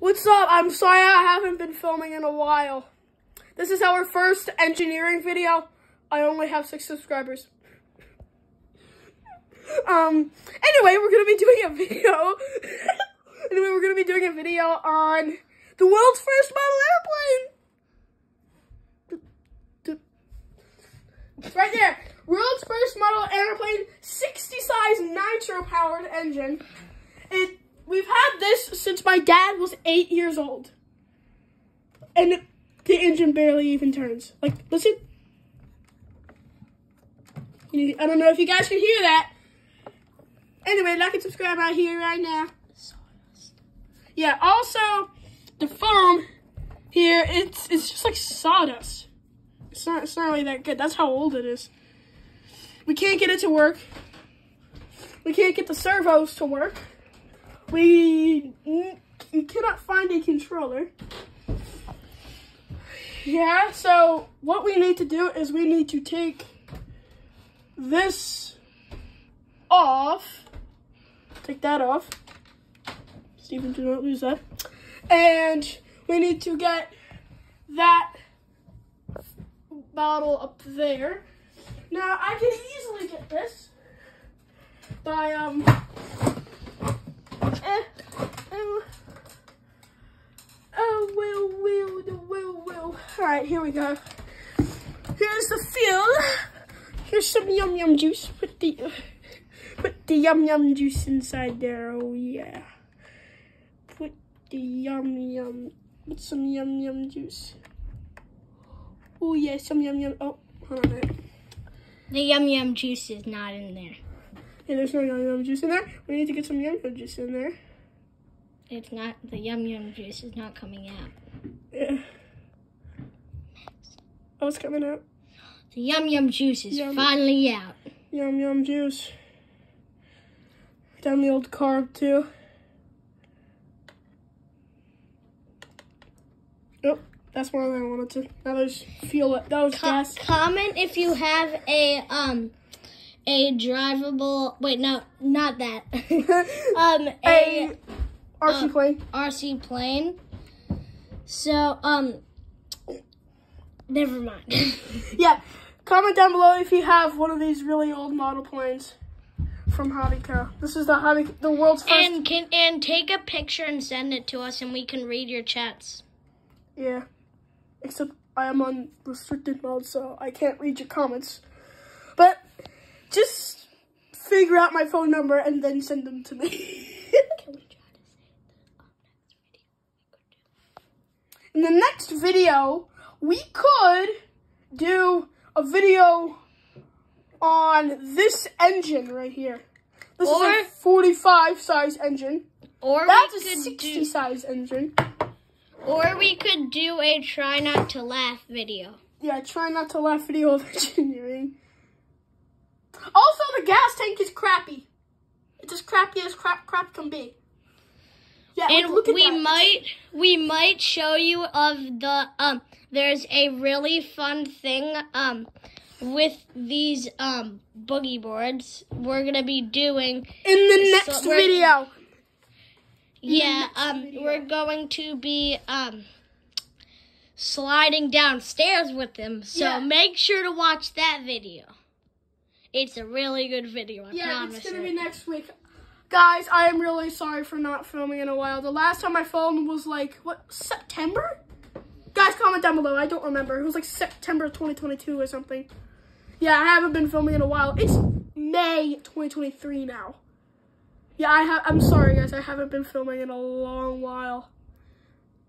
What's up? I'm sorry I haven't been filming in a while. This is our first engineering video. I only have six subscribers. Um, anyway, we're gonna be doing a video. anyway, we're gonna be doing a video on the world's first model airplane. It's right there. World's first model airplane, 60 size nitro powered engine. This since my dad was eight years old. And the engine barely even turns. Like, listen. I don't know if you guys can hear that. Anyway, like and subscribe out here right now. Yeah, also, the foam here, it's it's just like sawdust. It's not, it's not really that good. That's how old it is. We can't get it to work. We can't get the servos to work. We, we cannot find a controller. Yeah, so what we need to do is we need to take this off. Take that off. Stephen, do not lose that. And we need to get that bottle up there. Now, I can easily get this by, um, eh, oh, oh, well, well, the well, well. All right, here we go. Here's the fill. Here's some yum yum juice. Put the, put the yum yum juice inside there. Oh, yeah. Put the yum yum, put some yum yum juice. Oh, yeah, some yum yum. Oh, hold on a minute. The yum yum juice is not in there. Yeah, there's no yum yum juice in there. We need to get some yum yum juice in there. It's not, the yum yum juice is not coming out. Yeah. Oh, it's coming out. The yum yum juice is Yum. finally out. Yum yum juice. Down the old carb too. Oh, that's more than I wanted to. That was fuel. That was Co- gas. comment if you have a um a drivable wait no not that um a A RC uh, plane. RC plane. So um never mind. Yeah. Comment down below if you have one of these really old model planes from Hobbico. This is the Hobby, the world's first. and can and take a picture and send it to us and we can read your chats. Yeah. Except I am on restricted mode, so I can't read your comments. But just figure out my phone number and then send them to me. Can we try to say oh, In the next video, we could do a video on this engine right here. This is a 45 size engine. or That's a 60 do size engine. or we could do a try not to laugh video. Yeah, try not to laugh video of engineering. Also, the gas tank is crappy. It's as crappy as crap crap can be. Yeah, And look we that. might we might show you of the um there's a really fun thing um with these um boogie boards we're gonna be doing in the next we're- video. yeah next um video. we're going to be um sliding downstairs with them so Yeah. make sure to watch that video it's a really good video I Yeah, promise it's gonna it. be next week. Guys, I am really sorry for not filming in a while. The last time I filmed was like, what, September? Guys, comment down below. I don't remember. It was like September 2022 or something. Yeah, I haven't been filming in a while. It's May 2023 now. Yeah, I have. I'm sorry, guys. I haven't been filming in a long while.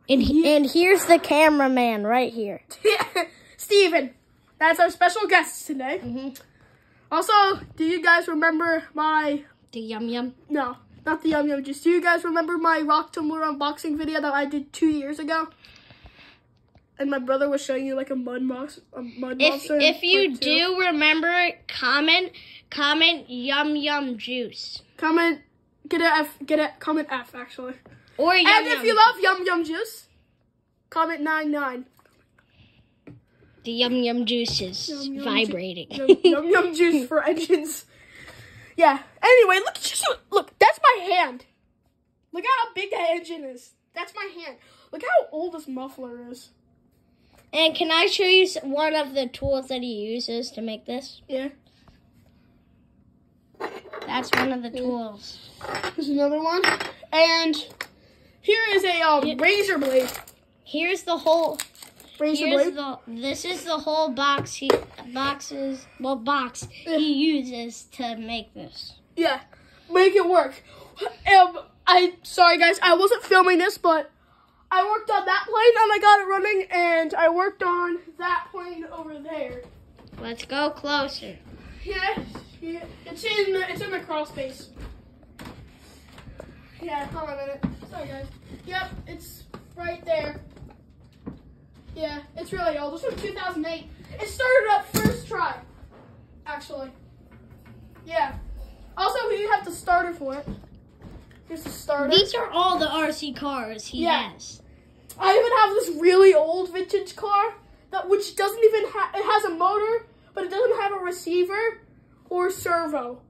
and, and here's the cameraman right here Steven, that's our special guest today. Mhm. Also, do you guys remember my the yum yum No, not the Yum Yum Juice. Do you guys remember my Rock Tumbler unboxing video that I did two years ago? And my brother was showing you like a mud moss, a mud If monster. if you two. do remember it, comment comment yum yum juice comment, get a F, get a comment F actually. or yum and yum. if you love Yum Yum Juice, comment nine nine. the yum yum juice is Yum Yum Ju- vibrating. Yum, yum Yum Juice for engines. Yeah. Anyway, look, just look. That's my hand. Look at how big that engine is. That's my hand. Look how old this muffler is. And can I show you one of the tools that he uses to make this? Yeah. That's one of the tools. There's another one. And here is a um, razor blade. Here's the whole. Razor Here's blade. the. This is the whole box. He boxes. Well, box he uses to make this. Yeah, make it work. Um, I sorry guys, I wasn't filming this, but I worked on that plane and I got it running, and I worked on that plane over there. Let's go closer. Yeah, yeah it's in the, it's in the crawl space. Yeah, hold on a minute. Sorry guys. Yep, it's right there. Yeah, it's really old. This was 2008. It started up first try, actually. Yeah. Also, we have the starter for it. Here's the starter. These are all the RC cars he Yeah. has. I even have this really old vintage car that which doesn't even have it has a motor, but it doesn't have a receiver or servo.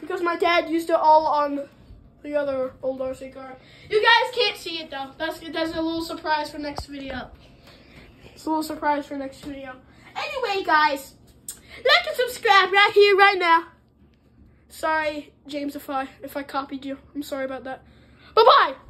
Because my dad used it all on the other old RC car. You guys can't see it though. That's that's a little surprise for next video. It's a little surprise for next video. Anyway, guys, like and subscribe right here, right now. Sorry, James, if I if I copied you. I'm sorry about that. Bye bye.